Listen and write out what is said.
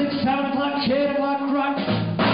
six, seven o'clock, eight o'clock, rock.